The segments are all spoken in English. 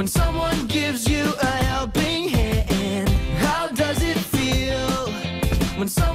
When someone gives you a helping hand, how does it feel? When someone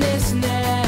this now.